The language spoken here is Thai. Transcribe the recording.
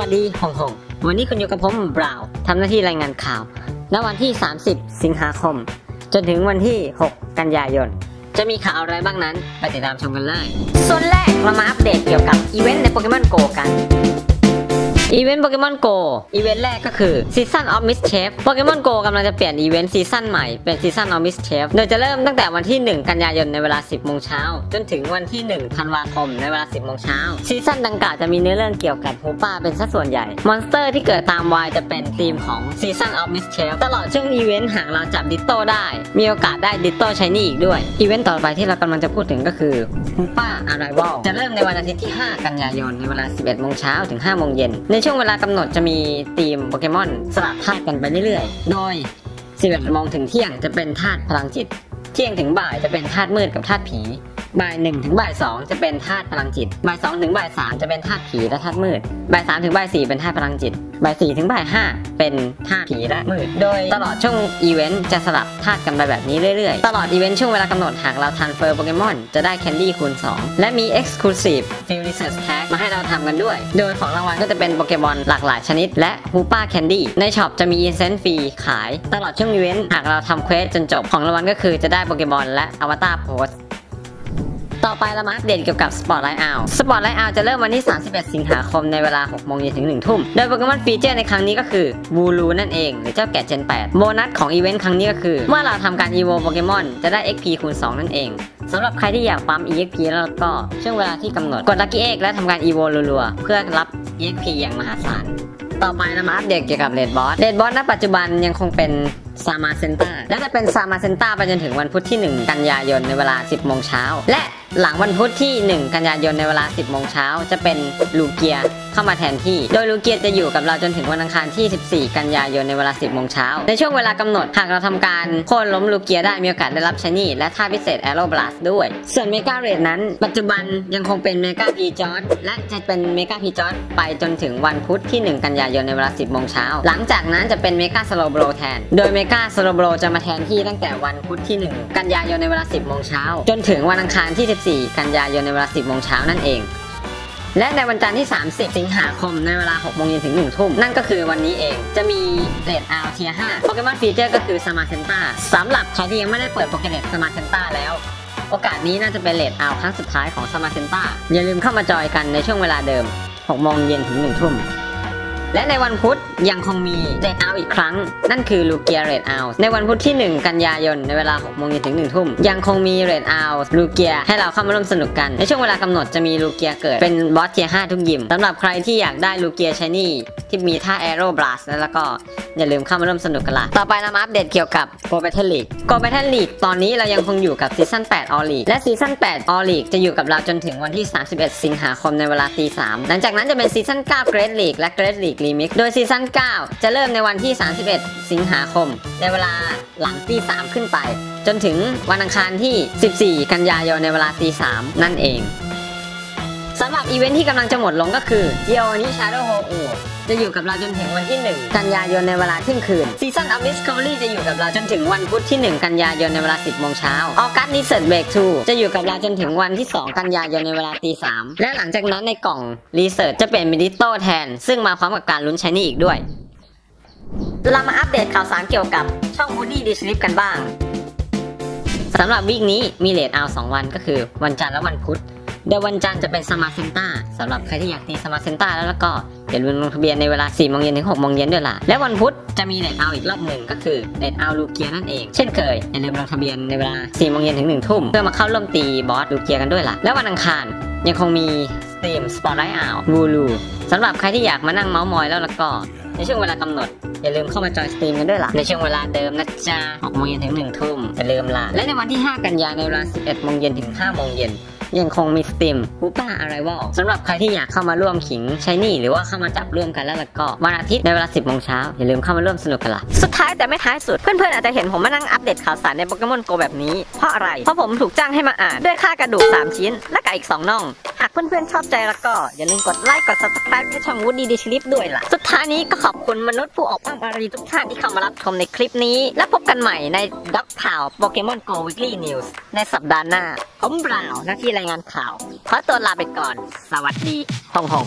สวัสดีโฮ่งโฮ่งวันนี้คุณอยู่กับผมบราวทำหน้าที่รายงานข่าวณวันที่ 30 สิงหาคม จนถึงวันที่ 6 กันยายน จะมีข่าวอะไรบ้างนั้น ไปติดตามชมกันเลย ส่วนแรกเรามาอัปเดตเกี่ยวกับอีเวนต์ในโปเกมอนโกกัน อีเวนต์โปเกมอนโกอีเวนต์แรกก็คือ Season of Mischief โปเกมอนโกกำลังจะเปลี่ยนอีเวนต์ซีซั่นใหม่เป็น Season of Mischief โดยจะเริ่มตั้งแต่วันที่ 1 กันยายนในเวลา 10โมงเช้าจนถึงวันที่ 1 ธันวาคมในเวลา 10โมงเช้าซีซั่นดังกล่าวจะมีเนื้อเรื่องเกี่ยวกับฮูป้าเป็นสัดส่วนใหญ่ มอนสเตอร์ที่เกิดตามวายจะเป็นธีมของ Season of Mischief ตลอดช่วงอีเวนต์หากเราจับดิโต้ได้ มีโอกาสได้ดิโต้ shiny อีกด้วยอีเวนต์ต่อไปที่เรากำลังจะพูดถึงก็คือฮูป้า Arrival จะเริ่มในวันอาทิตย์ที่ 5 กันยายนในเวลา 11โมงเช้าถึง5โมงเย็นในในช่วงเวลากำหนดจะมีธีมโปเกมอนสลับธาตุกันไปเรื่อยๆ โดย11โมงถึงเที่ยงจะเป็นธาตุพลังจิต เที่ยงถึงบ่ายจะเป็นธาตุมืดกับธาตุผี บ่ายหนึ่งถึงบ่ายสองจะเป็นธาตุพลังจิต บ่ายสองถึงบ่ายสามจะเป็นธาตุผีและธาตุมืด บ่ายสามถึงบ่ายสี่เป็นธาตุพลังจิต บ่ายสี่ถึงบ่ายห้าเป็นธาตุผีและมืด โดยตลอดช่วงอีเวนต์จะสลับธาตุกันไปแบบนี้เรื่อยๆ ตลอดอีเวนต์ช่วงเวลากำหนดหากเรา transfer โปเกมอนจะได้ candy คูณ 2 และมี Exclusive Field Research Task มาให้เราทำกันด้วย โดยของรางวัลก็จะเป็นโปเกมอนหลากหลายชนิด และฮูป้า candy ใน shop จะมี incense ฟรีขาย ตลอดช่วงอีเวนต์หากเราทำ quest จนจบของรางวัลก็คือจะได้โปเกมอนและ avatar pose ต่อไปเรามาอัปเดตเกี่ยวกับ Spotlight Hour Spotlight Hour จะเริ่มวันที่ 31 สิงหาคมในเวลา 6 โมงเย็นถึง 1 ทุ่ม โดยโปเกมอน feature ในครั้งนี้ก็คือวูลูนั่นเอง หรือเจ้าแกะ gen 8 โบนัสของอีเวนต์ครั้งนี้ก็คือ เมื่อเราทำการ EVO โปเกมอนจะได้ XP คูณ 2 นั่นเองสำหรับใครที่อยากปั๊ม EXP แล้วก็ช่วงเวลาที่กำหนดกด Lucky Egg และทำการ EVO รัวๆเพื่อรับ EXP อย่างมหาศาลต่อไปเรามาอัปเดตเกี่ยวกับ raid boss raid boss ณปัจจุบันยังคงเป็นซามาเซนต้าและจะเป็นซามาเซนต้าไปจนถึงวันพุธที่ 1 กันยายนในเวลา 10 โมงเช้า และ หลังวันพุธที่ 1 กันยายนในเวลา 10 โมงเช้า จะเป็นลูเกียเข้ามาแทนที่ โดยลูเกียจะอยู่กับเราจนถึงวันอังคารที่ 14 กันยายนในเวลา 10 โมงเช้า ในช่วงเวลากำหนด หากเราทำการโค่นล้มลูเกียได้มีโอกาสได้รับ shiny และท่าพิเศษ Aeroblast ด้วย ส่วน mega raid นั้น ปัจจุบันยังคงเป็นเมกาพีจอร์และจะเป็นเมกาพีจอร์ไปจนถึงวันพุธที่ 1 กันยายนในเวลา 10 โมงเช้า หลังจากนั้นจะเป็นเมกาสโลว์โบรแทน โดยเมกาสโลว์โบรจะมาแทนที่ตั้งแต่วันพุธที่ 1 กันยายนในเวลา 10 โมงเช้าจนถึงวันอังคารที่14กันยายนในเวลา 10โมงเช้านั่นเอง และในวันจันทร์ที่ 30 สิงหาคมในเวลา 6 โมงเย็นถึง 1 ทุ่ม นั่นก็คือวันนี้เอง จะมี raid hour tier 5โปเกมอน feature ก็คือซามาเซนต้าสำหรับใครที่ยังไม่ได้เปิดโปเกเด็กซ์ซามาเซนต้าแล้ว โอกาสนี้น่าจะเป็น raid hour ครั้งสุดท้ายของซามาเซนต้าอย่าลืมเข้ามาจอยกันในช่วงเวลาเดิม 6 โมงเย็นถึง 1 ทุ่ม และในวันพุธยังคงมี raid hour อีกครั้ง นั่นคือลูเกีย raid hour ในวันพุธที่ 1 กันยายนในเวลา6โมงเย็นถึง1ทุ่มยังคงมี raid hourลูเกียให้เราเข้ามาร่วมสนุกกัน ในช่วงเวลากำหนดจะมีลูเกียเกิดเป็นบอส tier 5ทุกยิมสำหรับใครที่อยากได้ลูเกีย shiny ที่มีท่า Aeroblast แล้วก็อย่าลืมเข้ามาร่วมสนุกกันละต่อไปเรามาอัปเดตเกี่ยวกับ Go Battle League Go Battle League ตอนนี้เรายังคงอยู่กับซีซั่น8 All League และซีซั่น8 All League จะอยู่กับเราจนถึงวันที่ 31 สิงหาคมในเวลาตี3หลังจากนั้นจะเป็นซีซั่น9 Great League และ Great League Remix โดยซีซั่น 9 จะเริ่มในวันที่ 31 สิงหาคม ในเวลาหลังตี3ขึ้นไป จนถึงวันอังคารที่ 14 กันยายนในเวลาตี3นั่นเอง สำหรับอีเวนท์ที่กำลังจะหมดลงก็คือ g e o n i Shadow h o o จะอยู่กับเราจนถึงวันที่ 1 กันยายนในเวลาเที่ยงคืน Season of Discovery จะอยู่กับเราจนถึงวันพุธที่ 1 กันยายนในเวลา 10โมงเช้า August Research Break 2จะอยู่กับเราจนถึงวันที่ 2 กันยายนในเวลาตี3และหลังจากนั้นในกล่อง Research จะเป็น Medito แทน ซึ่งมาพร้อมกับการลุ้นใช้นี่อีกด้วย เรามาอัปเดตข่าวสารเกี่ยวกับช่อง Woody d i s l i p กันบ้างสำหรับ week นี้มี Raid Hour 2วันก็คือวันจันทร์และวันพุธ เดี๋ยววันจันทร์จะเป็นสมาร์เซนต้าสำหรับใครที่อยากตีสมาร์เซนต้าแล้วแล้วก็อย่าลืมลงทะเบียนในเวลา4โมงเย็นถึง6โมงเย็นด้วยล่ะ และวันพุธจะมี Raid Hour อีกรอบหนึ่งก็คือ Raid Hour ลูเกียนั่นเอง เช่นเคย อย่าลืมลงทะเบียนในเวลา4โมงเย็นถึง1ทุ่มเพื่อมาเข้าร่วมตีบอสลูเกียกันด้วยล่ะ และวันอังคารยังคงมี stream Spotlight Hour วูลูสำหรับใครที่อยากมานั่งเม้าท์มอยแล้วละก็ในช่วงเวลากำหนด อย่าลืมเข้ามา join stream กันด้วยล่ะ ในช่วงเวลาเดิมนะจ๊ะ6โมงเย็นถึง1ทุ่มอย่าลืมล่ะและในวันที่ 5 กันยายนในเวลา 11โมงเย็นถึง5โมงเย็น ยังคงมี stream Hoopa's Arrival สำหรับใครที่อยากเข้ามาร่วมขิง shiny หรือว่าเข้ามาจับร่วมกันแล้วละก็วันอาทิตย์ในเวลา 10โมงเช้าอย่าลืมเข้ามาร่วมสนุกกันละสุดท้ายแต่ไม่ท้ายสุดเพื่อนๆอาจจะเห็นผมมานั่งอัปเดตข่าวสารในโปเกมอนโกแบบนี้เพราะอะไรเพราะผมถูกจ้างให้มาอ่านด้วยค่ากระดูก3ชิ้นและกับอีก2น่องหากเพื่อนๆชอบใจแล้วก็ อย่าลืมกดไลค์กด subscribe ให้ช่อง Woody d i s h l i p ด้วยล่ะ สุดท้ายนี้ก็ขอบคุณมนุษย์ผู้ออกแบบอารีทุกท่านที่เข้ามารับชมในคลิปนี้ และพบกันใหม่ในด็อกข่าวโปเกมอนโก Weekly News ในสัปดาห์หน้า ผมบราวน์หน้าที่รายงานข่าว ขอตัวลาไปก่อน สวัสดีฮงฮง